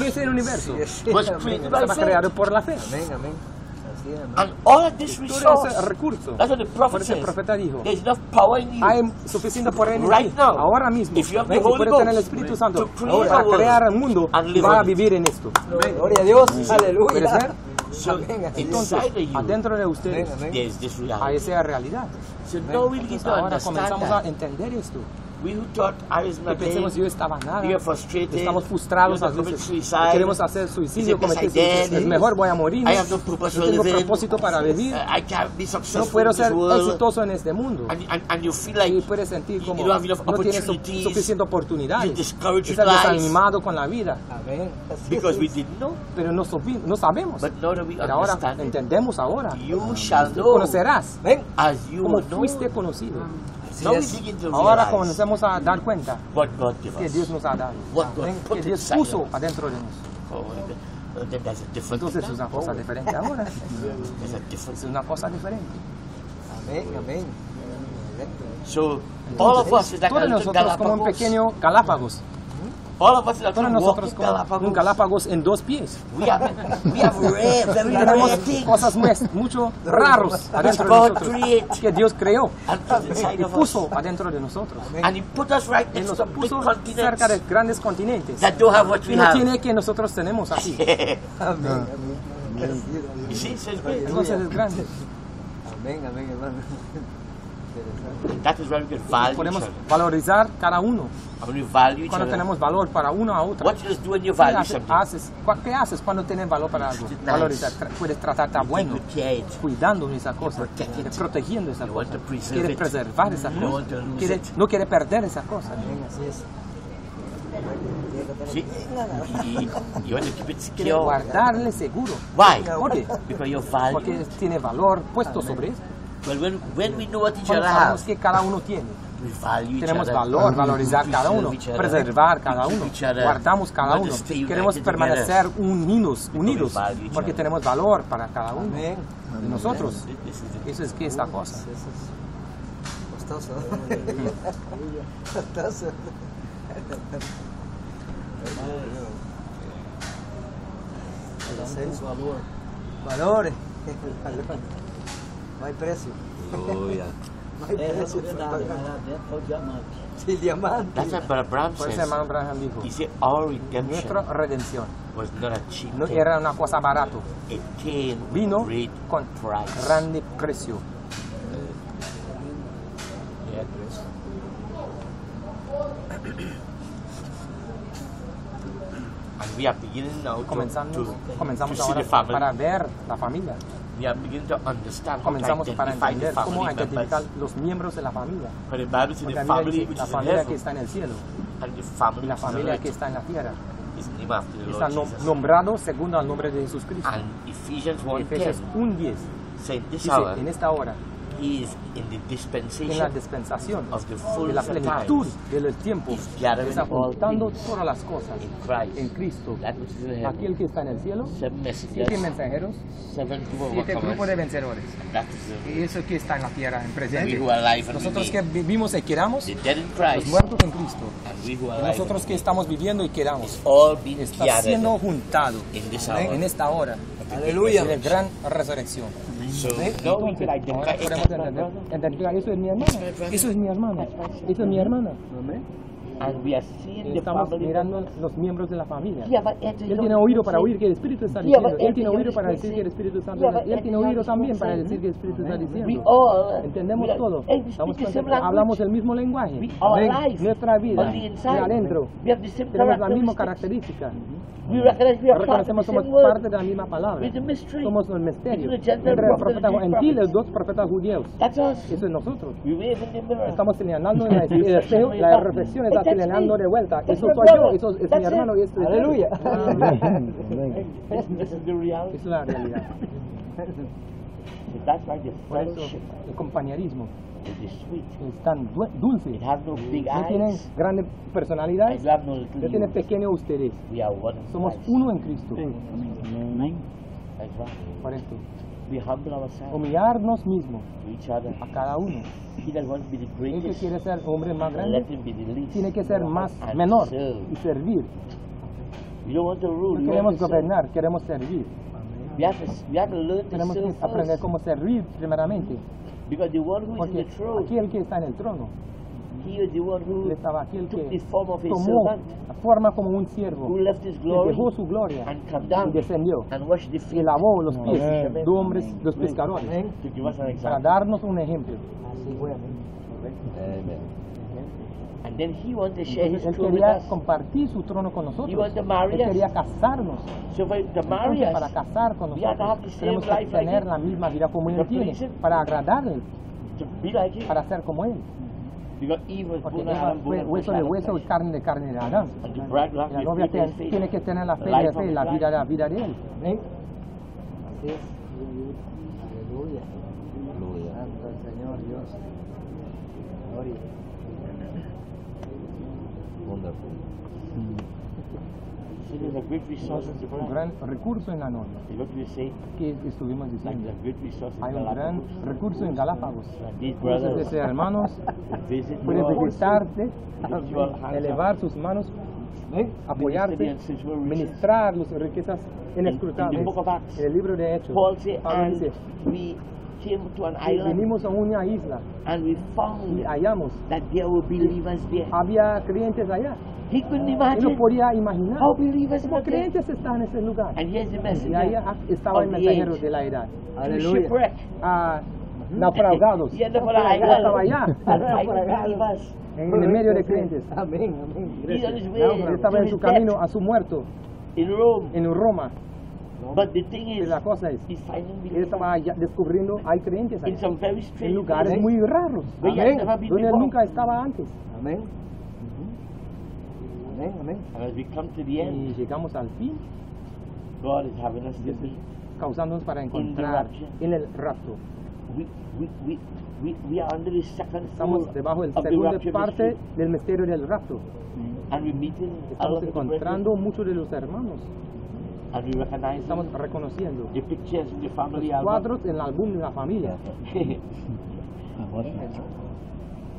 todo ese universo faith. creado por la fe. amén, amén. And all of this Todo resource, ese recurso. that's what the prophet el says. profeta dijo, There's enough power in you. hay suficiente poder en Right ti. now, Ahora mismo, if you have the Holy el Ghost Espíritu Santo to create para crear el mundo and live va a vivir en esto. Gloria a Dios, ¿Puede aleluya. So. Entonces, inside of you, adentro de ustedes hay esa realidad. So now we begin Entonces, to ahora comenzamos a entender esto. We who thought I was Que not pensemos yo estaba nada. we are frustrated, Estamos frustrados a veces. suicide. Queremos hacer suicidio, cometer "Yes, I suicidio. Es mejor voy a morir. I have no purpose No tengo propósito para vivir. I can't be No successful puedo in this ser world. exitoso en este mundo. And, and, and you feel Y like puedes sentir you como don't have enough no tienes suficiente oportunidad. You're discouraged with Estás desanimado con la vida. Because we didn't know. Pero no, no sabemos. But now that we Pero ahora understand it, entendemos ahora. you shall know Conocerás as you como fuiste conocido. Así Now we es. begin to Ahora realize comencemos a dar cuenta what God gave que us. Dios nos ha dado. What God Amén. put Que Dios inside puso of us. adentro de nosotros. Oh, uh, then that's a different Entonces es una cosa diferente ahora. There's a different Es una cosa diferente. Amén, amén. So all of us is like a Todos little nosotros como un Galapagos. pequeño Galápagos. All of us is like Todos nosotros como un Galapagos. Galápagos en dos pies. We have, we have rare, very Tenemos rare things cosas muy, mucho raros adentro de nosotros que Dios creó y puso adentro de nosotros. And He put us right next nos to puso cerca de grandes continentes that don't have what we y no have. tiene que nosotros tenemos así. Amén, amén. Entonces es grande. Amén, amén, hermano. That is where we can value each Podemos other. valorizar cada uno. When value each Cuando other, tenemos valor para uno a otra. what you do when you ¿Qué value haces, something? haces? ¿Cu- ¿Qué haces cuando tienes valor para algo? Valorizar. Tra- Puedes tratarte a bueno, cuidando esa cosa, protegiendo esa You cosa. Quieres preservar esa You cosa. Quiere- no quiere perder esa cosa. Keep it Quiere secure. guardarle seguro. Why? ¿Por qué? Because you value. Porque tiene valor puesto sobre eso. Well, when, when we know what each Cuando other sabemos have, que cada uno tiene. we value each Tenemos other. valor, valorizar We cada uno, other. preservar cada We keep uno, other. guardamos cada We want uno. Queremos united permanecer together. unidos, unidos, porque tenemos valor para cada uno Amén. de nosotros. This is it. Eso es que esta cosa. Eso es El. No hay precio. No hay precio. Sí, diamante. That's what Brother Abraham Por eso says. hermano Abraham dijo, He said, our nuestra redención was not a cheap no era una cosa barato, It came vino great con price. grande precio. We are beginning now Comenzamos, to, comenzamos to see ahora the family. para ver la familia. We are beginning to understand how to Comenzamos para entender cómo identificar los miembros de la familia. For the Bible says Porque the la Biblia family dice, which la is in familia que está en el cielo and the family y la familia que está en la tierra is named after the está Lord nom- Jesus. nombrado segundo al nombre de Jesucristo. And Ephesians 1.10 Efesios 1.10 saying this dice, en esta hora, is in the en la dispensation dispensación of the de la plenitud del tiempo, está things todas las cosas in Christ. en Cristo. That which is in heaven. Aquel que está en el cielo, siete mensajeros, siete grupos de vencedores. Y eso que está en la tierra, en we presente. Nosotros que vivimos y in los muertos en Cristo. Y nosotros que estamos viviendo y being está siendo juntado en esta hora Aleluya. de gran resurrección. So now we can identify podemos entender, identificar, eso es mi hermana, eso es mi hermana, eso es mi hermana. And we are seeing the Estamos mirando los miembros de la familia. Yeah, but Ed, Él tiene oído para oír que el Espíritu está diciendo. Él tiene oído para decir que el Espíritu but Y él tiene oído también para decir que el Espíritu está diciendo. Entendemos todo. Hablamos el mismo lenguaje. Nuestra vida inside, adentro. Tenemos la misma characteristics. característica. We recognize we are part of the Reconocemos somos parte de la misma palabra. Somos el misterio. Entre el profeta gentil y los dos profetas judíos. Eso es nosotros. Estamos señalando en la- el espejo, la reflexión está Me. señalando de vuelta. Eso soy yo, eso es mi hermano y esto es Aleluya. Esa es la realidad. So that's why the Por eso friendship el compañerismo es tan du- dulce. No personalidades, It have no you. pequeños ustedes. Somos uno en Cristo. Por esto, We humble ourselves humillarnos mismos to each other. a cada uno. He that wants to be the El que quiere ser hombre más let grande him be the least. tiene que ser más and menor serve. y servir. We You don't want to rule. No queremos serve. gobernar, queremos servir. We have to, we have to learn to Tenemos serve que aprender first. cómo servir primeramente. Because the one who is in Porque the throne, aquí el que está en el trono, he is the one él who estaba aquí el took que the form of a tomó servant, la forma como un siervo, who left his que glory dejó su gloria and come y down descendió and washed the y lavó los pies de hombres, los pescadores, to give us an para example. darnos un ejemplo. Así fue, amén. Amen. And then he wanted to share his él throne with quería us. compartir su trono con He nosotros. wanted to marry Él us. quería casarnos. So for Entonces, para casar con we have to nosotros, tenemos que life like tener la misma vida como To Él tiene, para agradarle, para ser como Él. Because Eve was Porque Eva fue hueso de hueso y carne de carne de Adán. La novia have faith in te- his faith. tiene que tener la fe de fe, la vida, la vida de Él. Amén. Así es. Aleluya. Aleluya. Santo el Señor Dios. Gloria. Wonderful. So there's a great resource in the Un gran recurso en la say, que estuvimos diciendo. Hay un gran recurso en Galápagos. Entonces, hermanos, pueden visitarte, elevar sus manos, the apoyarte, ministrar las riquezas inescrutables. En el libro de Hechos, Pablo dice, came to an "Y island vinimos a una isla and we y found hallamos, that there were believers there. había creyentes allá. He couldn't Él no imagine podía imaginar how believers creyentes están en ese lugar. And here's the Y message ahí estaba el mensajero de la edad. Aleluya. Ah, naufragados. Y por la estaba allá, en el medio de creyentes. Amén, Él estaba en su camino a su muerto in Rome. en Roma. But the thing is, la cosa es, él estaba descubriendo, hay very en lugares muy raros, donde nunca estaba antes. Amén. Amén, amén. And as we come to the end, Y llegamos al fin, God is having us to be. causándonos para encontrar en el rapto. We, we, we, we, we are under the second Estamos debajo del rapture parte mystery. del misterio del rapto. And Estamos encontrando muchos de los hermanos, and we recognize estamos reconociendo the pictures the family los cuadros el álbum de la familia.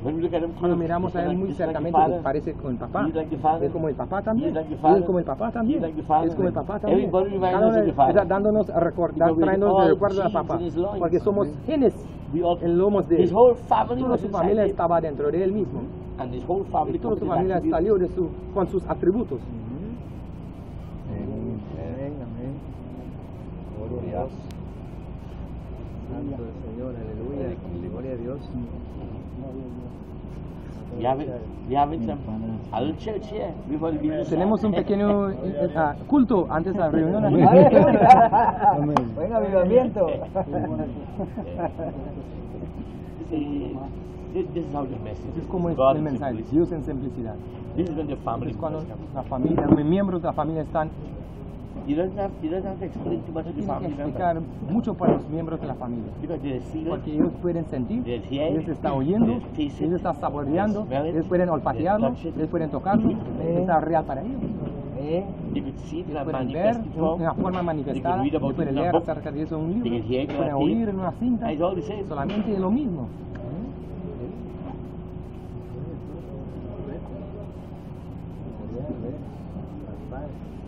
when we look at him Cuando miramos a él like- muy like cercamente, father. parece con el papá. Like. Es como el papá también. Es como el papá también. Es como el papá también. Está dándonos a recordar, trayéndonos el recuerdo al papá. Porque somos genes en lomos de él. Toda su familia estaba dentro de él mismo. and his whole family Y toda su familia salió de su, con sus atributos. Amén, amén. Gloria a Dios. Santo el Señor, aleluya. Gloria a Dios. Church. Tenemos un pequeño eh, eh, ah, culto antes de la reunión. Buen avivamiento. See, this, this is how the message Es como es God el mensaje. Dios en simplicidad. This is when the family Es cuando members come. la familia, los miembros de la familia están, You don't have, you don't have to explain too much to que explicar mucho para los miembros de la familia. Porque ellos pueden sentir, ellos están oyendo, ellos están saboreando, smelling, ellos pueden olfatearlo, ellos pueden tocarlo, es real para ellos. A Pueden ver una forma manifestada, pueden leer acerca de eso en un libro, pueden oír en una cinta, solamente lo mismo.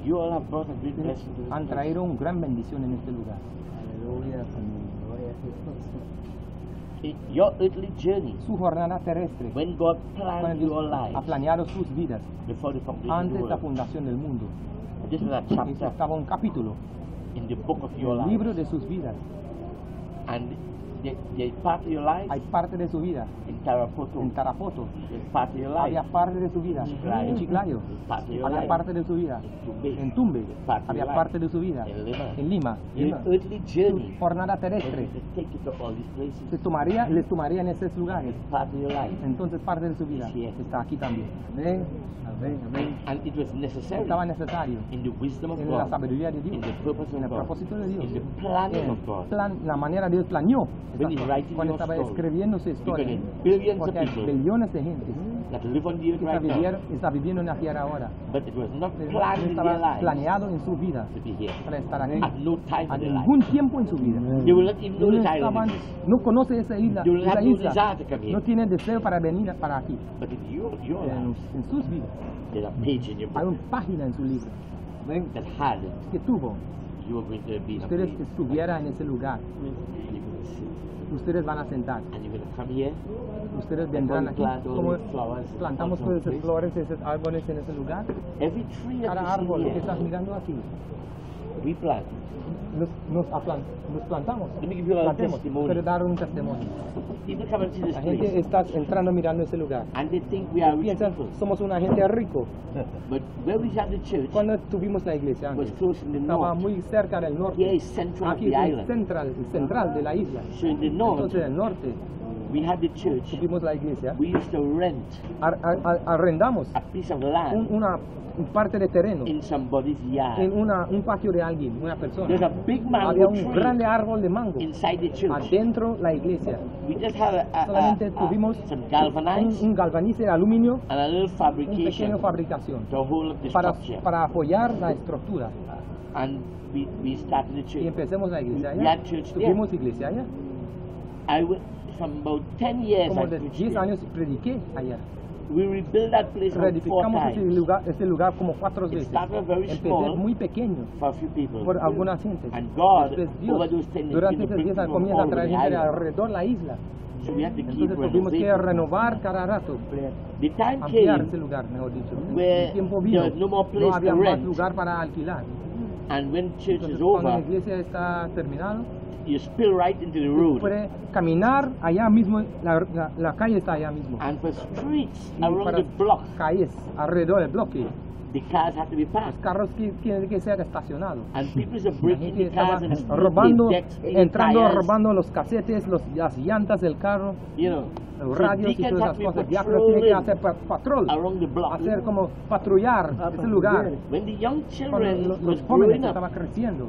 You all have brought a great Ustedes blessing to this Han traído una gran bendición en este lugar. Aleluya. Gloria a Dios. In Your earthly journey, Su jornada terrestre, when God cuando planned Dios your ha life planeado sus vidas before the foundation of antes de la fundación del mundo. this is a chapter estaba un capítulo in the book of your el life. libro de sus vidas. And there, there's part of your life Hay parte de su vida in Tarapoto. en Tarapoto, There's part of your life había parte de su vida Chiclayo. en Chiclayo, There's part of your había life parte de su vida en Tumbe, de había parte de su vida in Lima. en Lima. Earthly journey Jornada is terrestre se tomaría, les tomaría en esos lugares. Part of your life. Entonces parte de su vida está aquí también. Amén. Amén, amén. And it was necessary Estaba necesario in the wisdom of en la sabiduría de Dios, in the purpose en el propósito de Dios, in the planning en of God. plan- la manera Dios planeó Cuando estaba escribiendo su historia. Porque hay people billones de gente. Que está, viviendo, está viviendo en la tierra ahora. not Pero no estaba planeado en su vida para estar aquí. A ningún tiempo en su vida. No, estaban- no conoce esa isla, esa isla. No tiene deseo para venir para aquí. En, en sus vidas. Hay una página en su libro. Que tuvo, ustedes estuvieran en ese lugar, Ustedes van a sentar, And come here. ustedes vendrán aquí, como plantamos todas esas flores, esos árboles en ese lugar, Every tree that cada árbol que estás mirando aquí, we plant. nos, nos, nos plantamos, Let me give you a plantemos, testimony. pero dar un testimonio. People come this La gente place. está entrando mirando ese lugar, And they think we are rich piensan, people. somos una gente rico, But where we the church cuando tuvimos la iglesia was antes, close in the estaba north. muy cerca del Here norte, is central of aquí the es el island. central, el central de la isla, So in the north, entonces del norte we had the church. tuvimos la iglesia, We used to rent ar- ar- ar- arrendamos a piece of un- land una un parte de terreno in somebody's en yard. una, un patio de alguien, una There's persona. a big Había mango un tree grande árbol de mango inside the church. adentro la iglesia. We just had a, a, Solamente a, tuvimos some un, un galvanice de aluminio, and a little un fabrication pequeño fabricación to hold up the para, para apoyar la estructura. And we, we started the Y church. empecemos la iglesia allá. Tuvimos iglesia allá. I from about 10 years Como I de preached 10 there. años prediqué allá. We rebuilt that place four ese lugar, ese lugar como cuatro veces. small. muy pequeño for a few people. por algunas gentes. And God, Después over Dios, those 10 years, durante to esos bring 10 people comienza a over traer gente alrededor la isla. So we had to keep Entonces tuvimos que renovar cada rato, The time ampliar came ese lugar, mejor dicho. where El tiempo there vino, was no more place no to había más rent. lugar para alquilar. and when church Entonces is cuando la over, iglesia está terminada, you spill right into the road. puede caminar allá mismo, la, la, la calle está allá mismo. And for streets Y around para the block, calles alrededor del bloque, the cars had to be los parked. carros que tienen que ser estacionados. And people used to La break gente into estaba cars and robando, the the entrando, tires, robando los casetes, los, las llantas del carro, You know, los so radios y todas esas cosas. Diáconos tienen que hacer pa- patrol, around the block. hacer como patrullar ese lugar. When the young Cuando children lo- was los jóvenes growing up, estaban creciendo,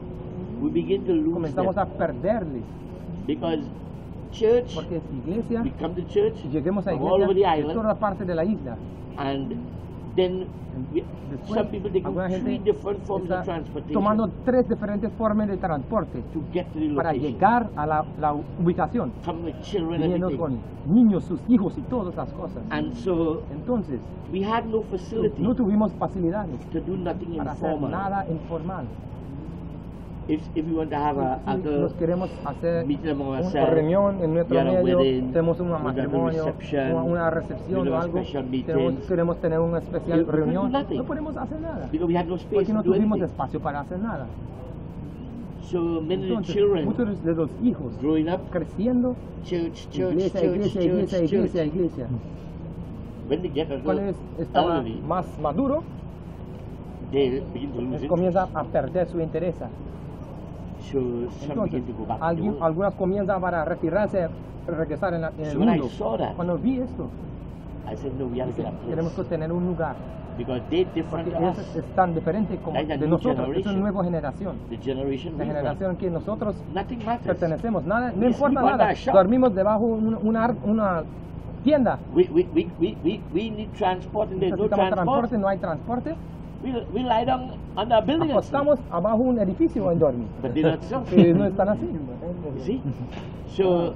we begin to lose comenzamos them a perderles. because church, Porque iglesia, we come to church si lleguemos a from all over the iglesia de island, parte de la isla, and then we, Después, some people alguna three different forms of transportation tomando tres diferentes formas de transporte to get to the para llegar a la, la ubicación, Come with children and viniendo everything. con niños, sus hijos y todas las cosas. And so Entonces, we had no facility no tuvimos facilidades to do nothing para hacer informal. nada informal. If, if we want to have a, Si a nos queremos hacer una reunión en nuestro we had a medio, tenemos un matrimonio, una, una recepción o algo, tenemos- queremos tener una especial We- reunión, no podemos hacer nada, no porque no tuvimos espacio para hacer nada. So many Entonces, children muchos de los hijos up, creciendo, church, church, iglesia, church, iglesia, iglesia, iglesia, iglesia. When they get Cuando little es- estaba elderly, más maduro, they begin to lose les interest. comienza a perder su interés. Entonces, alguien- algunas comienzan para retirarse, regresar en, la- en el mundo. Cuando vi esto, said, no, tener un lugar. Es, es tan diferente como Like de nosotros, es generation. una nueva generación. La generación que nosotros pertenecemos, nada, no importa nada. Dormimos debajo de una, una, una tienda. We, we, we, we, we, we need transport and there's no transport. transporte, no hay transporte. We, we lie down under a building. Acostamos abajo un edificio en dormir. But they're not so. No están así. You see? So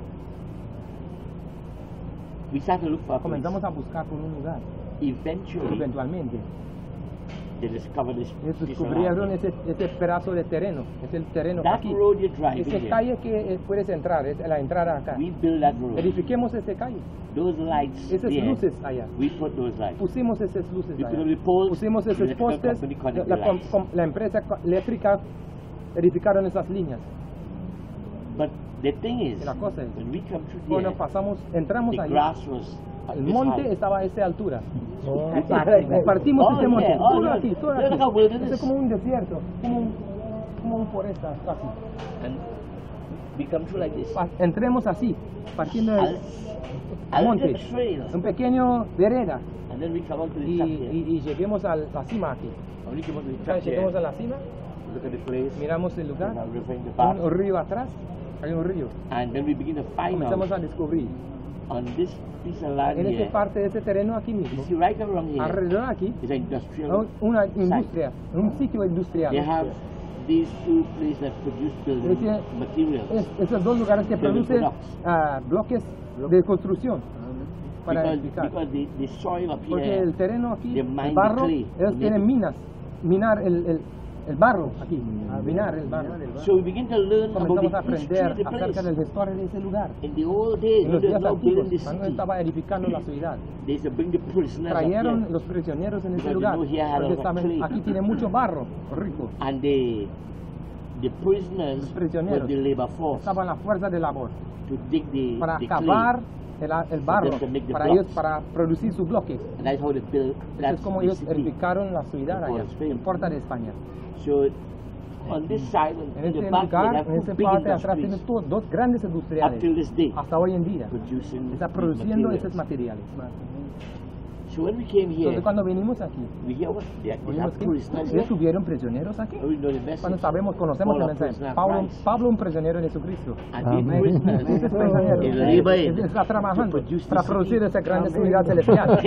we start to look for a place. Comenzamos a buscar por un lugar. Eventually, Eventualmente, they discovered this descubrieron ese, ese pedazo de terreno. Es el terreno That aquí. road you're driving Esa there, calle que eh, puedes entrar, es la entrada acá. we built that road. Edifiquemos esa calle. Those lights Esas there, luces allá. we put those lights. Pusimos esas luces We allá. Pusimos esos postes. La, empresa eléctrica edificaron esas líneas. But the thing is, la cosa es, when we come through Cuando here, pasamos, entramos the allá. grass was at El monte height. estaba a esa altura. Oh. Partimos Oh, ese monte, yeah, oh, todo yeah. aquí, todo It's like aquí. Es como un desierto, como un, como un foresta casi. And we come through like this. Entremos así, partiendo del monte, trail. un pequeño vereda And then we come to the y, y, y lleguemos a la cima aquí. To the Lleguemos a la cima, look at the place. miramos el lugar, the un río atrás, hay un río. And then we begin to find Comenzamos out a descubrir on this piece of land en here, parte de ese terreno aquí you mismo, see right around here alrededor aquí, is an industrial una industria, un sitio industrial. They have these two places that produce building materials. Es- esos dos lugares que producen ah, bloques de construcción para because, edificar. because the, the soil up Porque here, el terreno aquí, el barro, ellos tienen minas, minar el, el, el barro aquí, minar el barro. So we begin to learn Comenzamos a the history aprender of the acerca del place. historia de ese lugar. In the old days, En when los they días were building antiguos, the cuando city, estaba edificando la ciudad, they used to bring the prisoners up trajeron los prisioneros en ese lugar. you know here had Porque a saben, clay. aquí tiene mucho barro rico. and they, the prisoners Los were prisioneros the labor force estaban la fuerza de labor to dig the, para the cavar. El, el barro para ellos para producir sus bloques. Es como ellos edificaron la ciudad allá, en Porta de España. So on this side, En the back, they lugar, en big parte atrás tiene industries to- dos grandes industriales hasta hoy en día. Está produciendo esos materiales. So when we came here, Entonces cuando vinimos aquí, we hear what ellos tuvieron prisioneros aquí. We know the message. Cuando sabemos, conocemos Paul, el mensaje. Pablo. Pablo, un prisionero de Jesucristo. Él está trabajando para producir esa gran seguridad celestial.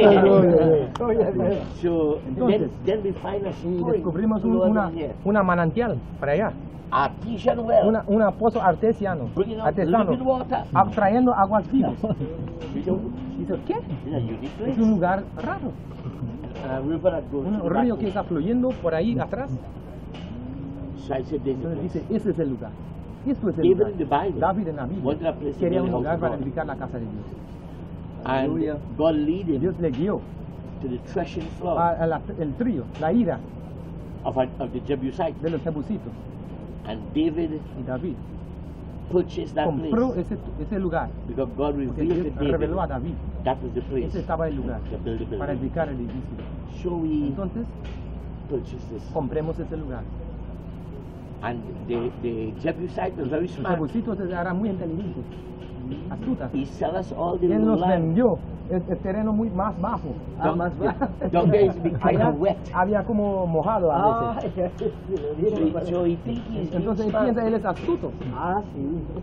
so Entonces, then we find a Y spring descubrimos un- una, una manantial para allá, artesian well, una, una pozo artesiano, artesano, trayendo aguas vivas. ¿Qué? Es un lugar raro, A river that goes un río que está fluyendo por ahí atrás. Then the Entonces dice, ese es el lugar. Esto es el David lugar. en la Biblia quería un lugar para edificar la casa de Dios. Dios le guió to the threshing floor a- a la- el trío, la ira de los jebusitos. Y David purchased that compró place ese, ese lugar because God revealed to David reveló a David. that was the place Ese estaba el lugar para edificar el edificio. So we Entonces, this. compremos ese lugar. And the, the Jebusite was very Los smart. jebusitos eran muy inteligentes, astutas. He sell us all the Él nos vendió el, el terreno muy más bajo. Wet. había como mojado a veces. So so he being Entonces él piensa él es astuto,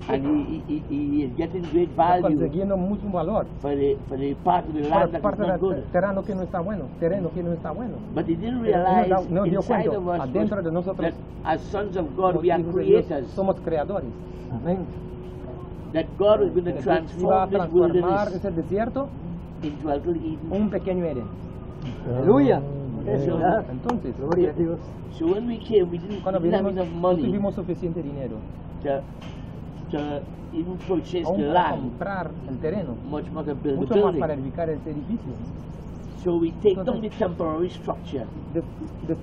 and he, he, he, he is getting great value consiguiendo mucho valor for the, for the part of the por land that is parte not del good. terreno que no está bueno, terreno que no está bueno. But he didn't Pero no realize no dio inside cuenta, of us adentro de nosotros, as sons of God we are creators. somos creadores. Amén. That God was going to iba a transform this transformar wilderness ese desierto into a little Eden. un pequeño Edén. Aleluya. Entonces, Gloria a Dios. So when we came, we didn't, cuando we didn't have no tuvimos suficiente dinero to, to even purchase aún the para land, comprar el terreno, much more to build the mucho más para edificar este edificio. So we take down the temporary structure Des, des,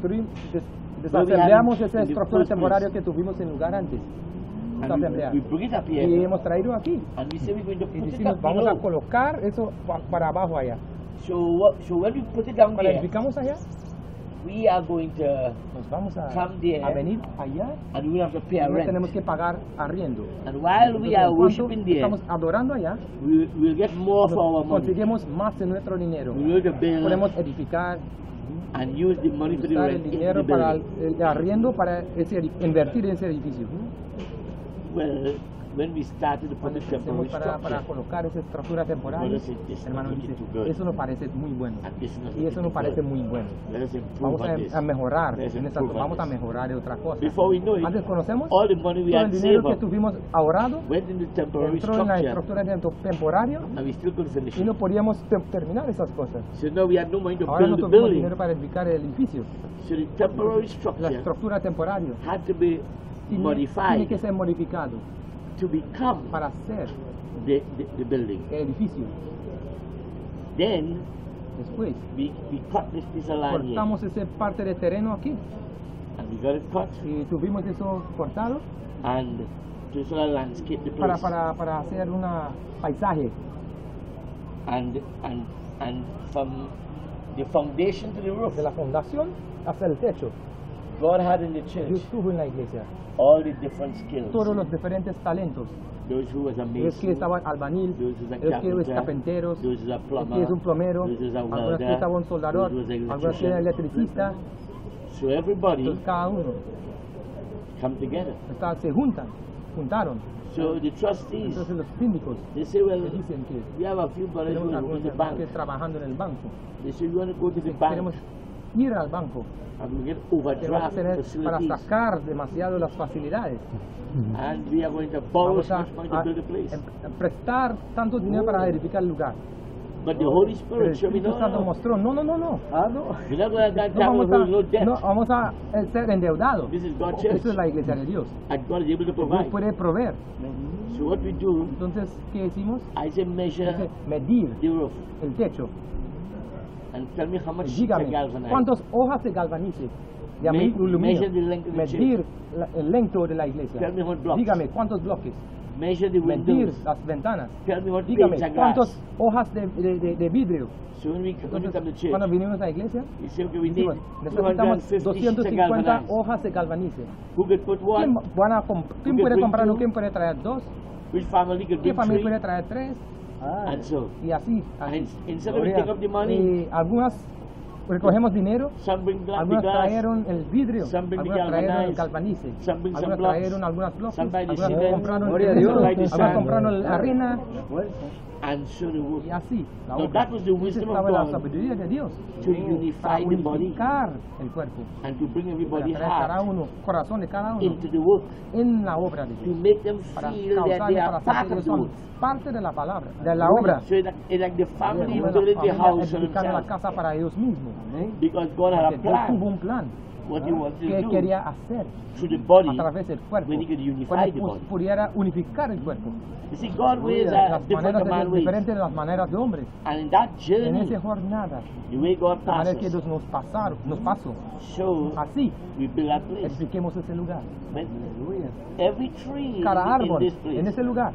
esa estructura temporaria que tuvimos en lugar antes. Y hemos traído aquí. Y decimos, vamos a colocar eso pa- para abajo allá. So, what, so when we put it down there, allá, we are going to, nos vamos a, Come there. a venir allá and we have to pay a rent. tenemos que pagar arriendo. And while we are worshiping there, estamos adorando allá, we get more for our money. conseguimos más de nuestro dinero. We build Podemos edificar, and use the money the rent el the dinero para el, arriendo para ese, invertir en ese edificio. Well, when we started the temporary para, para colocar esa estructura temporal, Hermano, dice, eso nos parece muy bueno. Y eso nos parece muy bueno. Vamos on this. a, a mejorar en esta, vamos a mejorar en otra cosa. Before we know it, Antes conocemos all the money we todo el dinero que tuvimos ahorrado entró en la estructura finish y no podíamos te- terminar esas cosas. Ahora no tuvimos dinero para edificar el edificio. So the temporary La estructura temporaria had to be tiene, tiene que ser modificado to become para ser the, the, the building. el edificio. Then Después we, we cut this piece of land here, cortamos esa parte de terreno aquí and we got it cut, y tuvimos eso cortado and to sort of landscape the para, place. para, para hacer un paisaje. And, and, and from the foundation to the roof, De la fundación hasta el techo. God had in the church Dios tuvo en la iglesia all the different skills. todos los diferentes talentos. Those who was a que mason, estaba albañil, those who's a es que carpenter, carpinteros, plumber, que es un plomero, algunos que welder, estaba un soldador, algunos que era electrician. electricista. So everybody Entonces cada uno come together. está- se juntan, juntaron. So the trustees, Entonces los síndicos they say, well, dicen que we have a few brothers who are to the bank. trabajando en el banco. They say, you want to go to the bank ir al banco para facilities. sacar demasiado las facilidades. And we are going to borrow Vamos a, em- a prestar tanto dinero para edificar el lugar. But the Holy el Spirit Espíritu no, Santo no, no. mostró, no, no, no, no. Ah, no. No vamos a, no debt. no, vamos a ser endeudados. This is God's church. Eso es la iglesia de Dios. Puede proveer. So what we do, Entonces, ¿qué hicimos? I say measure Dice, medir el techo. And tell me how much Dígame. ¿cuántas hojas se measure the length of the Medir la- el length de la iglesia. Tell me what blocks. Dígame, ¿cuántos bloques? Measure the Medir las ventanas. Tell me what Dígame, ¿cuántas hojas de, de, de- de vidrio? So when we, Entonces, come to church, cuando vinimos a la iglesia, we say, okay, we need decimos, necesitamos 250 sheets to 250 galvanize. hojas de galvanice. Who could put ¿Quién, one? van a comp- ¿quién puede comprar uno? ¿Quién puede traer dos? Which family could ¿Qué familia puede traer tres? Ah, And so, Y así. así. and instead of take up the money, Y algunas recogemos dinero, glass, trajeron el vidrio, algunas trajeron el galvanice, blocks, trajeron algunas bloques, cement, compraron Gloria a el Dios. cemento, Buy the algunas sand. compraron la arena. Fuerza. and so the work y así. La obra. Esa estaba la sabiduría de Dios. To para unify the body. Unificar el cuerpo, and to bring para everybody traer cada uno, corazón de cada uno into the work, en la obra de to Dios, make them para causarle, para hacer que ellos son parte de la palabra, de la obra. Family Como la casa para ellos mismos. Because God had a Dios tuvo plan un plan what He que to quería do hacer through the a body. través del cuerpo, when he could unify the body. pudiera unificar el cuerpo. You see, God ways are different from man Dios, ways. diferentes de las maneras de hombres. And in that En journey, esa jornada, the way God la manera que passes, Dios nos pasaron, nos pasó, so así we build that place. edifiquemos ese lugar. When every tree Cada in árbol this place, en ese lugar.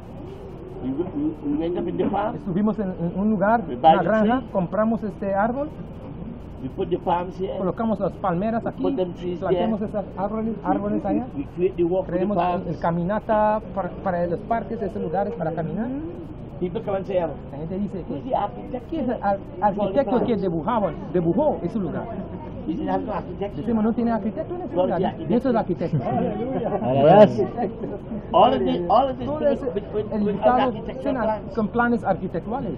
we, we, we went up in the farm, Estuvimos en, en un lugar, una granja, tree. compramos este árbol, we put the palms here, colocamos las palmeras aquí, Put them trees plantemos esas árboles, árboles allá. we create the walk with the Creemos el, el caminata para, para los parques, estos lugares para caminar. People come and say, "Oh, La gente dice? ¿quién es el ar- arquitecto que dibujaba, dibujó ese lugar? Decimos, no tiene arquitecto en ese lugar. Y eso es el arquitecto. All of this, all of this Todo sin ar- plans. con planes arquitectuales.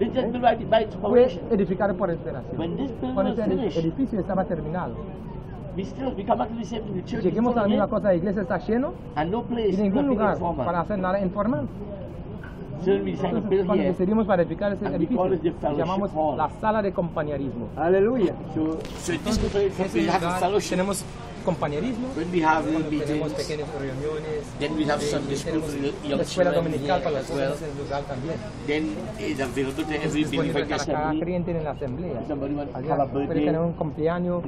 They just built by, by Fue inspiration. edificado por inspiración. When this building Cuando was ese edi- finished, edificio estaba terminado, we still we come back to the same thing. The church is lleguemos a la misma cosa, la iglesia está lleno and no place y ningún lugar informal. para hacer nada informal. So we Entonces, build cuando here. decidimos para edificar ese And we edificio, call it the le fellowship llamamos hall. la sala de compañerismo. Aleluya. So, this tenemos compañerismo, When we have cuando tenemos pequeñas reuniones, then we have eh, Sunday school for the la young escuela dominical para las en el lugar también. Then it's available to every believer para cada creyente en la asamblea. Puede tener un cumpleaños,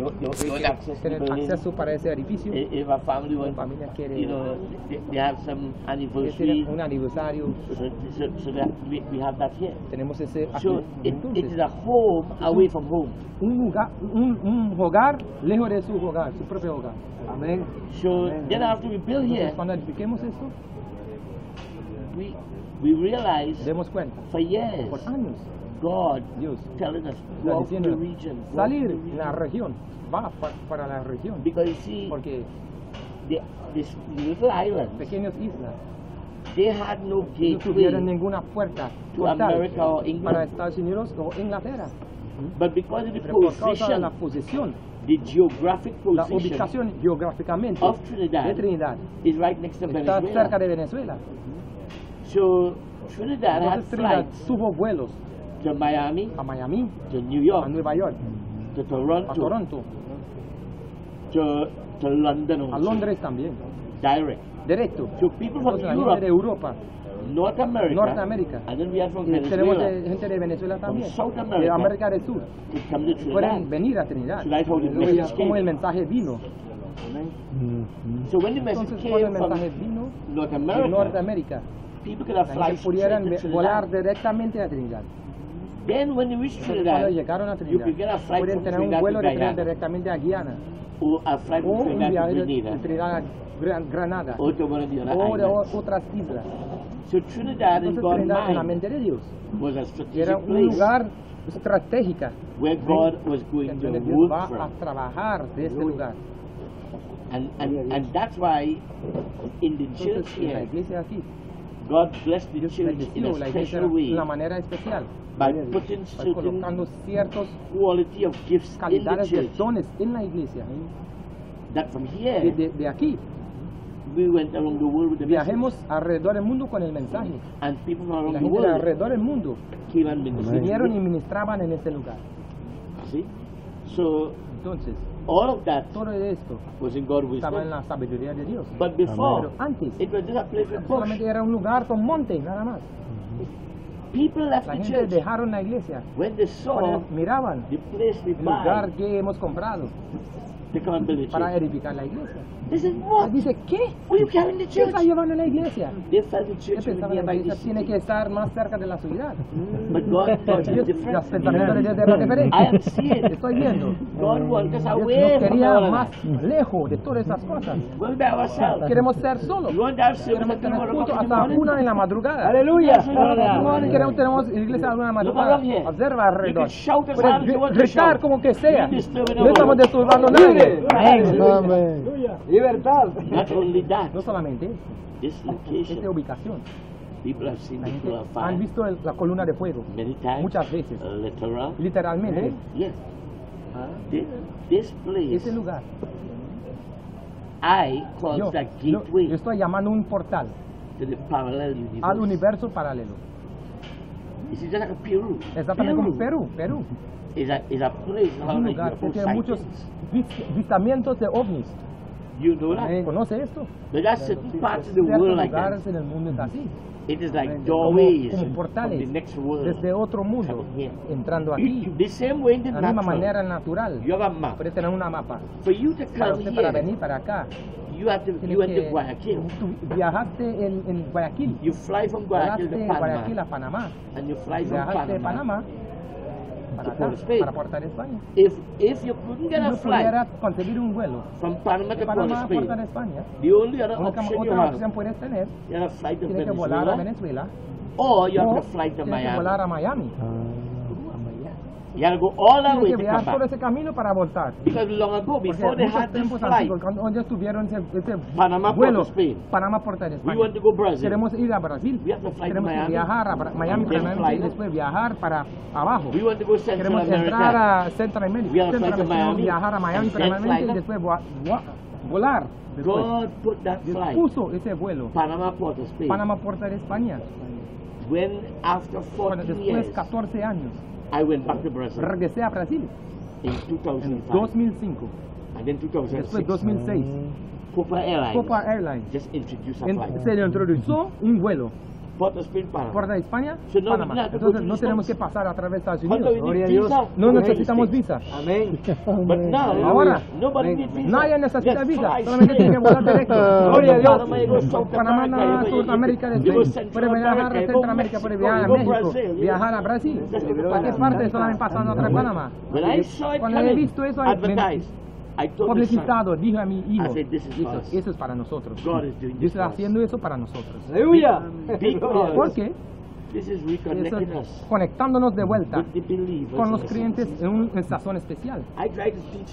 tener acceso para ese edificio, If if a family wants, familia quiere- you know, they, have some anniversary, un aniversario, so, so, so that we, we have that here. tenemos ese. So it, it is a home away from home. un lugar, un, un hogar lejos de su hogar, su propio hogar. Amén. So then after we build Entonces, here, cuando edifiquemos esto, we we realize demos cuenta, for years por años, God Dios telling us está go out to the diciendo, region, to salir the en la region. región, va pa- para la región, Because you see, porque the, this little island, pequeñas islas they had no no tuvieron gateway, ninguna puerta to America or England. para Estados Unidos o Inglaterra. but because of the Pero por causa de la posición, the geographic la ubicación geográficamente of Trinidad de Trinidad is right next to está cerca Venezuela. de Venezuela. So Trinidad Entonces Trinidad tuvo vuelos to Miami, a Miami, to New a York, Nueva York, to a Toronto, Toronto, to, to London a Londres también, direct. directo. So people from Entonces gente de Europe, Europa, North America, Norteamérica, and then we are from tenemos Venezuela, de- gente de Venezuela también, South de America. América del Sur, to pueden venir a Trinidad. How the message como el mensaje vino. So when the message Entonces came el mensaje from vino North de America, Norteamérica, people could have pudieran volar directamente a Trinidad. Then when cuando llegaron a you Trinidad, could get a flight pueden tener un vuelo de Trinidad directamente a Guiana, or a flight o un Trinidad viaje de de a Gran- Granada, o de o- otras islas. So Trinidad in Entonces God's Trinidad de Dios was a era strategic un place lugar estratégica where God was going to Dios va work a from. trabajar de este lugar. And, and, and that's why in the church Entonces en la here, iglesia aquí, God blessed the Dios church in a la special way una manera especial, by putting by certain colocando ciertos quality of gifts in the de church dones en la iglesia. that from De, here de- de aquí we went around the world with the message. Viajemos alrededor del mundo con el mensaje. And people from Y around la the gente de world alrededor del mundo came and ministered. vinieron y ministraban en este lugar. See? So Entonces, all of that todo esto was in God's estaba en la sabiduría de Dios. But before, Pero antes, it was just a place with bush. solamente era un lugar con monte, nada más. People left La the gente church dejaron la iglesia. when they Cuando saw miraban the place el lugar que hemos comprado para edificar la iglesia. What? dice, ¿qué? ¿Qué está llevando la iglesia? Yo pensaba que la iglesia tiene que estar más cerca de la ciudad. But God it different. los pensamientos de Dios eran diferentes. Estoy viendo. God wants us quería más lejos de todas esas cosas. Queremos ser solos. Queremos tener culto hasta una en la madrugada. Aleluya. Queremos tenemos iglesia a una en la madrugada. Observa alrededor. Puedes gritar como que sea. No estamos disturbando a nadie. Amén. Libertad. Not only that, No solamente esta location, ubicación. people have seen La the gente han visto el- la columna de fuego many times. muchas veces. Uh, literal. Literalmente, Yes. This, this place, ese lugar. I call Yo, yo, gateway yo estoy llamando un portal to the parallel universe. al universo paralelo. Like a Peru. Exactamente como Perú. Perú is a, is a place es un lugar que tiene muchos sightings. vis- vistamientos de ovnis. You know that? ¿Conoce esto? But that's certain parts of the world like that. en el mundo es así. It is like Como, doorways como from the portales next world. desde otro mundo entrando aquí. The same way in the la misma manera natural. You have a map. Puede tener una mapa. For you to Para venir para acá. you have to you to Guayaquil. tú viajaste en, en Guayaquil. You fly from Guayaquil to de Guayaquil a Panamá. and you fly from Viajaste Panama. Panamá para to acá, Spain. para España. If if you couldn't Si get a no flight pudiera conseguir un vuelo. From Panama de to Port Panamá a Spain, España, the only other la única option you otra have, opción puedes tener, you have a flight to tienes que volar a Venezuela, Venezuela or you have o to fly to tienes que volar Miami. a Miami. You have to go all Tienes way que to viajar back. ese camino para voltar. Because long ago, Porque before they had this flight, cuando ellos tuvieron ese, ese Panamá, vuelo, Spain. Panamá, Puerto de we España. want to go Brazil. Queremos ir a Brasil. We have to fly to Queremos que Miami. viajar a Miami fly y después viajar para abajo. We want to go Central Queremos entrar America. a Central America, We have to fly to Miami viajar a Miami primeramente y después vo- vo- volar. Después. God put that Dios flight. puso ese vuelo. Panama, Port Spain. Panamá, Puerto de España. When after Cuando 14 después, years, 14 años, I went back to Brazil regresé a Brasil in en 2005. 2005. And then 2006. Después 2006, 2006, Copa Airlines Copa Airlines just introduced a flight. se le introdujo un vuelo. Panama. Puerto de España, So no, Panamá. Entonces no tenemos que pasar a través de Estados Unidos. Gloria a Dios. No necesitamos visa. Amén. But now, Ahora, nobody needs visa. Nadie necesita visa, solamente tiene que volar directo. Gloria a Dios. Panamá, Sudamérica, puede viajar a Centroamérica, puede viajar a México, viajar a Brasil. Panama. parte solamente pasando a través de Panamá. Cuando he visto eso, Publicitado, dije a mi hijo, I said, "This is eso, for us." eso es para nosotros. Dios está haciendo eso para nosotros. Aleluya. ¿Por qué? Eso es conectándonos de vuelta con los creyentes en una sazón especial.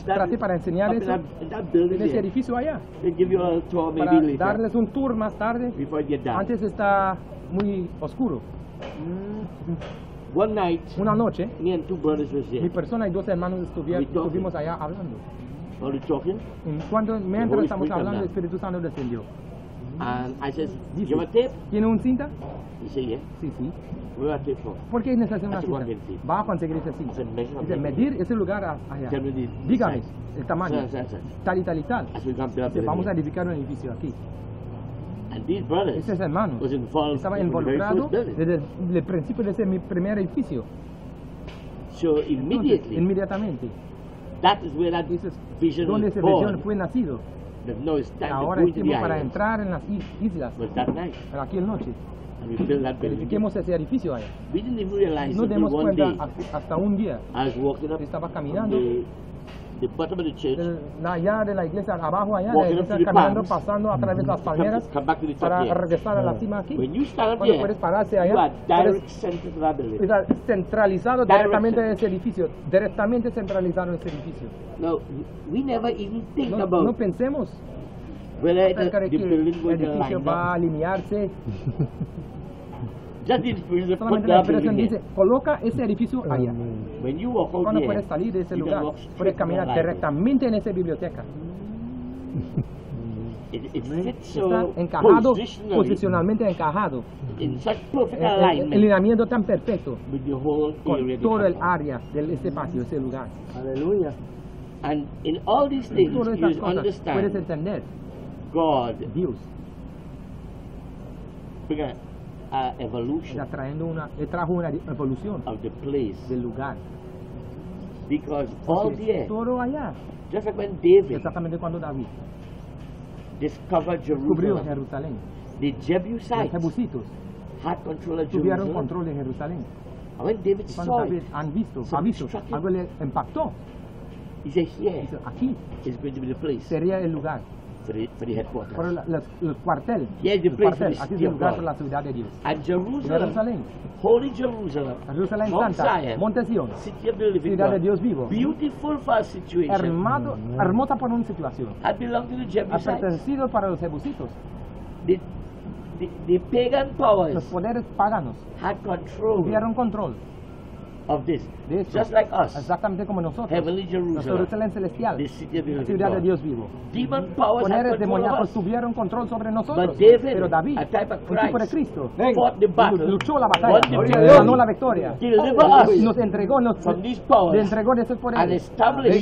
Traté para enseñar eso en ese edificio allá, para darles un tour más tarde. Antes está muy oscuro. One night, Una noche, me and two brothers was mi persona y dos hermanos estuvimos allá hablando. Are talking? En Cuando, mientras estamos hablando, el. Espíritu Santo descendió. And I said, Dice, you have a tape? ¿Tiene un cinta? He said, yeah. Sí, sí. Where a tape for? ¿Por qué necesita una cinta? Va a conseguir esa cinta. Dice, medir ese lugar allá. Dígame el tamaño, tal y tal y tal. Vamos a edificar un edificio aquí. And these brothers Esos hermanos was involved estaba in the very involucrado first building. desde el, principio de ese mi primer edificio. So immediately, inmediatamente. That is where that es vision donde was ese visión fue nacido. No, Ahora es tiempo para entrar en las is- islas. Pero aquí en noche. Edifiquemos ese edificio allá. We didn't even realize No demos cuenta hasta- un día. Estaba caminando bottom of the church, de la, allá de la iglesia, abajo allá, de la iglesia, caminando, palms. pasando a través de las palmeras come para here. regresar a la cima aquí. When you up Cuando here, puedes pararse allá, direct centralizado Direct directamente en ese edificio, directamente centralizado en ese edificio. No, we never even think No, about no pensemos whether the, the building el edificio va a alinearse. Just Solamente la expresión dice, coloca ese edificio allá. When you walk out Cuando puedes salir de ese lugar, puedes caminar directamente en esa biblioteca. It, it fits Está encajado, posicionalmente encajado, in such perfect en en- en alignment alineamiento tan perfecto with the whole con todo el área de este patio, este lugar. Aleluya. And in all these things, you puedes understand entender God. Dios a, evolution trayendo una, trajo una evolución of the place del lugar. because all there, todo allá, just like when David exactamente cuando David discovered descubrió Jerusalem, Jerusalén, the los Jebusites jebusitos had control of tuvieron Jerusalem. control de Jerusalén. And when David Y cuando saw David it, han visto, ha visto, algo le impactó. he said, Here aquí is going to be the place sería el lugar, headquarters. el cuartel, Yeah, the el place cuartel, aquí es el lugar la ciudad de Dios. And Jerusalem, Jerusalén, holy Jerusalem, Jerusalén Mount Santa, Zion, Monte Sion, city of the living ciudad de Dios vivo, beautiful for a situation, hermado, hermosa por una situación, had belonged to the ha Jebusites. pertenecido para los jebusitos, The, the, the pagan powers los poderes paganos. had control. Tuvieron control of this, de esto, just like us, exactamente como nosotros, heavenly Jerusalén celestial, the city of the la ciudad de. Dios vivo. Demon powers Poderes demoníacos tuvieron control sobre nosotros, But David, pero David, a type of un tipo de Christ, Cristo, fought the battle, luchó la won batalla, the victory, ganó la victoria, deliver us nos entregó, nos, from these le powers, entregó de esos and poderes,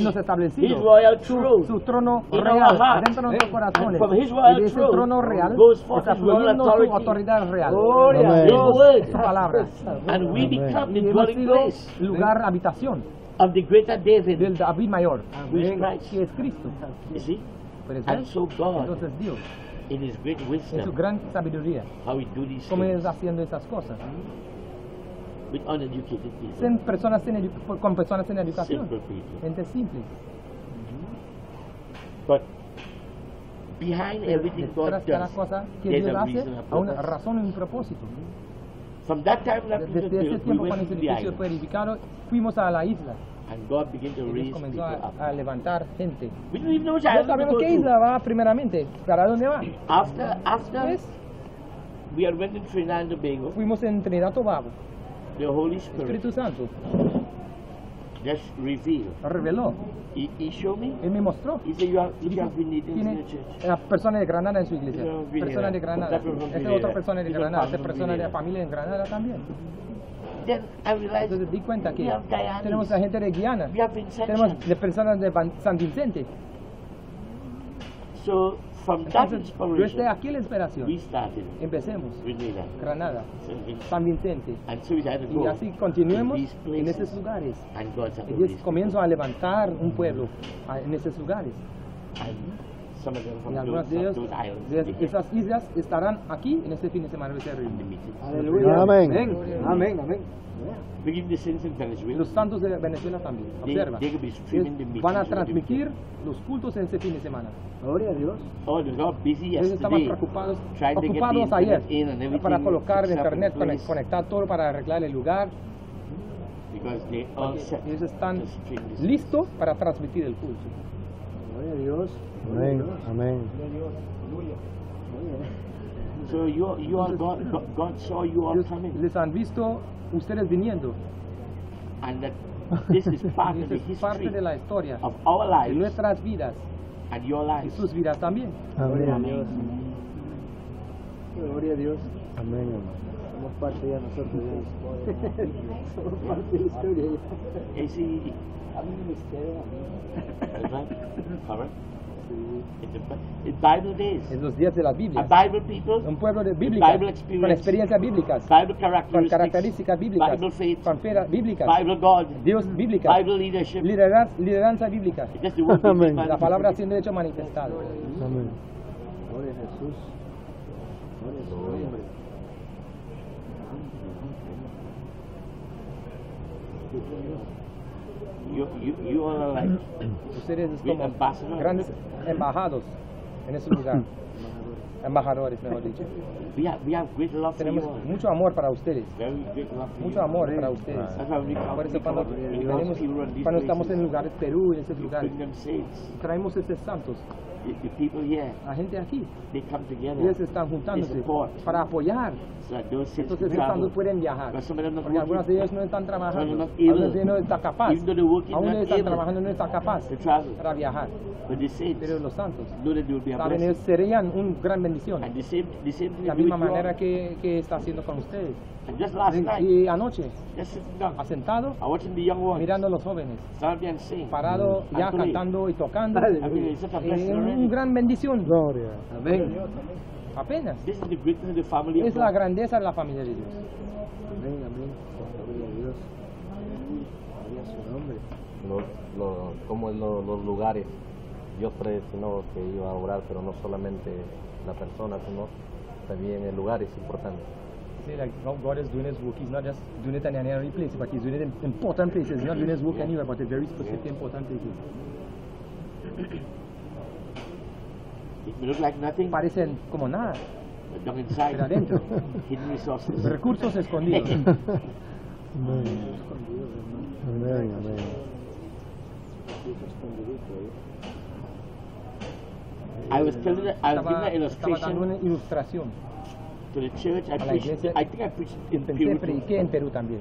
y nos his estableció royal su, throne. su trono real adentro de nuestros corazones. From his Y royal de ese throne trono real goes forth está his royal fluyendo su authority. autoridad real, Gloria a His Dios. word. su palabra. And we become Y the dwelling place lugar, habitación of the greater David, del David mayor, Amén. Que es Cristo. You see? And so God, Entonces Dios, in his great en su wisdom, gran sabiduría, how he do these cómo es haciendo estas cosas. with uneducated people, Sin personas sin edu- con personas sin educación, simple people. gente simple. But behind everything God does, cosa que there's Dios a hace, reason, a a una razón y un propósito. From that time Desde ese tiempo cuando el edificio fue edificado, fuimos a la isla. And God began to y raise Dios comenzó a, up. a levantar gente. We don't even know No sabemos qué isla va primeramente, para dónde va. After, after Pues we went to Trinidad and Tobago, fuimos en Trinidad Tobago, the Holy Spirit. Espíritu Santo just revealed. reveló, He, he showed me. Él me mostró. He said, you have, you have in Tiene personas de Granada en su iglesia, personas de Granada, esta otra persona de Granada, esta persona de la familia en Granada también. Then I realized Entonces di cuenta que tenemos a gente de Guiana, tenemos de personas de San Vicente. So Entonces, desde inspiration, aquí la inspiración, empecemos. Granada. San Vicente, y así continuemos en esos lugares. and God Y started Dios raising comienza a levantar un pueblo en esos lugares. And some of them from Y esas islas, estarán aquí en este fin de semana de. Aleluya. Amén. Amén. Amén. Los santos de Venezuela también, observa. van a transmitir los cultos en este fin de semana. Gloria a Dios. Oh, Ellos estaban preocupados, ocupados ayer para colocar el internet, place conectar todo para arreglar el lugar. Because they all porque set Ellos están listos para transmitir el culto. Gloria a Dios. Amén. Amén. So you, you all, God, God, saw you all coming. les han visto ustedes viniendo. And that this is part Y of the es parte history de la historia of our de lives nuestras vidas and your y lives. sus vidas también. Gloria a Amén. Dios. Gloria a Dios. Amén. Somos parte ya nosotros. Somos parte de la historia. Correct? Bi- in Bible days, En los días de la a Biblia. Bible people, Un pueblo de bíblica, Bible experience. con experiencias bíblicas, Bible con características bíblicas, Bible faith, con fe bíblicas, Bible God, Dios bíblica, Bible leadership. lideranza, lideranza bíblica. La palabra siendo hecho manifestado. Amén. Gloria a Jesús. Gloria a su nombre. You, you, you are like Ustedes es We como ambassadors. grandes embajados en ese lugar. Embajadores, mejor dicho. we have we have great love for Tenemos you all. mucho amor para ustedes. Very great love for Mucho you. amor para ustedes. Por eso cuando, these cuando estamos en lugares Perú, en esos lugares, traemos estos santos. The, the people here, La gente aquí, they come together. ellos están juntándose para apoyar. So Entonces no pueden viajar. Porque algunos de ellos no están trabajando. Algunos de ellos no están capaces. Aún ellos están trabajando, no están capaces para viajar. Pero los santos, saben, ellos serían una gran bendición. De la misma manera que, que está haciendo con ustedes. And just last night, Y anoche, just asentado, I watching the young ones mirando a los jóvenes, parado ya cantando y tocando. Blessing una gran bendición. Gloria. Amén. Apenas. This is the greatness of the family of Es la grandeza de la familia de Dios. Amén, amén. Gloria a Dios. Gloria a su nombre. los, los, como en lo- los lugares. Dios predestinó que iba a orar, pero no solamente la persona, sino también el lugar es importante. Say like how God is doing His work. He's not just doing it in any place, but He's doing it in important places. He's not doing His work anywhere, but in very specific, important places. It may look like nothing, Parecen como nada, but down inside, pero adentro, hidden resources. recursos escondidos. Amén. Amén, amén. I was telling, I was giving an estaba dando una illustration ilustración. To the church. I preached, iglesia. I think I preached in Peru. prediqué en Perú también.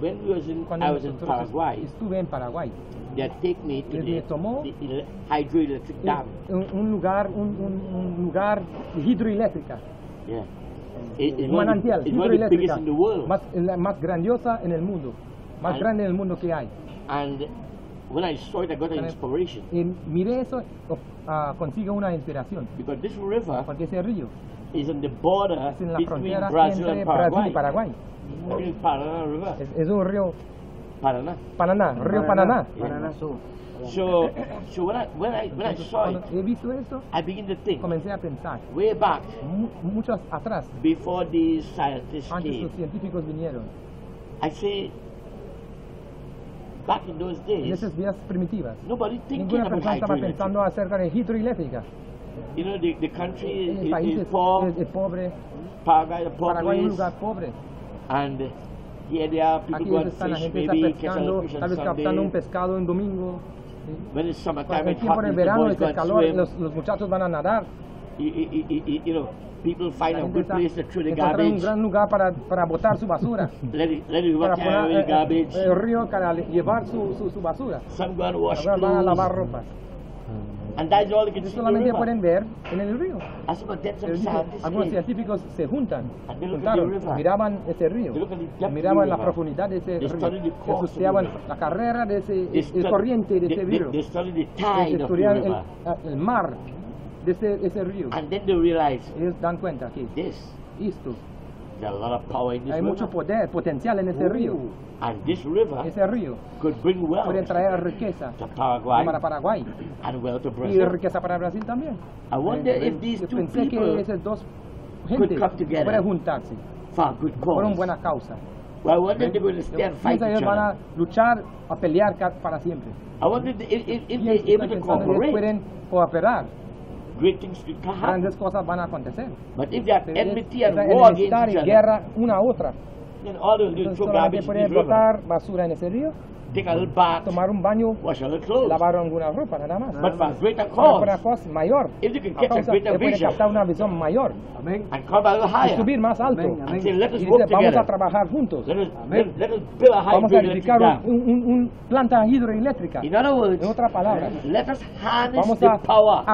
When we was in, Cuando I was in Paraguay, estuve en Paraguay, they take me to the, me tomó. the hydroelectric dam. un, un lugar, un, un, un lugar hidroeléctrica, Yeah. It- it's the- manantial it's one of the biggest hidroeléctrica, in the world. más, la más grandiosa en el mundo, más Al- grande en el mundo que hay. And when I saw it, I got an inspiration. Y miré eso, ah, consigo una inspiración, Because this river porque ese río is on the border es en la between frontera Brazil entre and Brasil y Paraguay. Between Paraná River. Es, es un río Paraná. Paraná, río Paraná. Paraná Sur. So, so when I when I when I saw it, he visto esto, I begin to think comencé a pensar, way back mu- muchos atrás, before these scientists antes came. los científicos vinieron, I say, back in those en days, esas vías primitivas, nobody thinking ninguna about persona estaba pensando acerca de hidroeléctrica. You know, the, the country is, El is, país is es, poor, es- es pobre, Paraguay, poor Paraguay es un lugar pobre. and here they are, people Aquí go and la gente está maybe catch a pescando, tal vez captando un pescado un domingo. When it's summertime, Cuando el it's tiempo hot, del the verano es el calor, los, los muchachos van a nadar. You, you, you, you, you know, people find a good place to throw the encontrar un garbage, gran lugar para, para botar su basura, let it, let it para poner eh, garbage. eh, el río para llevar su, su, su basura. Some go and wash Ahora van a lavar ropa. And that's all they can Ellos see in the solamente pueden ver en el río. Algunos científicos se juntan, juntaron, miraban ese río, miraban la profundidad de ese río, estudiaban la carrera de ese, el corriente de ese río, estudiaban el, river. el mar de ese, río. Ellos dan cuenta que esto, there's a lot of power in this hay river. mucho poder, potencial en ese río. And this river Ese río could bring puede traer riqueza to Paraguay para Paraguay and wealth to y Brazil. riqueza para Brasil también. I wonder Eh, if these Yo two pensé que esas dos gentes pueden juntarse for a good por una buena causa. Well, I wonder if they're going to fight each van a luchar, a pelear para siempre. I wonder if, if, if Y they're ellos able están to pensando que ellos cooperate. pueden cooperar, Great things could happen. grandes cosas van a acontecer. But if Pero enmity and war against each other, guerra una a otra. then all they'll do is throw garbage in this river, botar basura en ese río, take a little bath, tomar un baño, wash a little clothes. lavar alguna ropa, nada más. But for a greater Para una cause, mayor. if they can A catch a causa greater que puede vision captar una visión mayor Amén. and come a little y higher subir más alto. Amén, and amén. say, let us Y work dice, vamos a trabajar juntos. Let us, Amén. let, let us build a Vamos a edificar dam. un, un, un planta hidroeléctrica. In other words, En otras palabras, let us harness vamos the power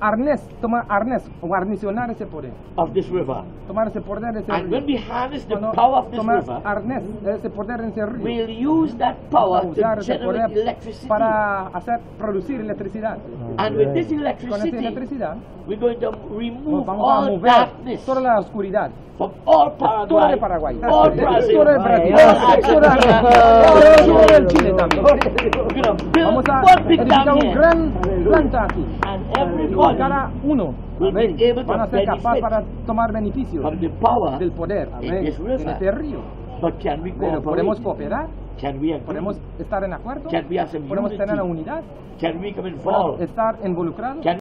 arnés, tomar arnés o guarnicionar ese poder. of this river. Tomar ese poder de ese And when we harness the power of this tomar river, arnés, ese poder en ese río. we'll use that power a to generate electricity. para hacer producir electricidad. And with this Con esa electricity, electricidad we're going to remove vamos a all mover darkness toda la oscuridad. from all Todo de Paraguay, all Todo de Brasil. Argentina. todo Chile también. We're going to build Vamos a one big edificar dam un here. gran planta aquí. And everybody cada uno able van a ser capaz para tomar beneficio from the power del poder in this en este río. But can we Pero podemos cooperar, Can we podemos estar en acuerdo, Can we podemos tener la unidad, Can we come involved? estar involucrados.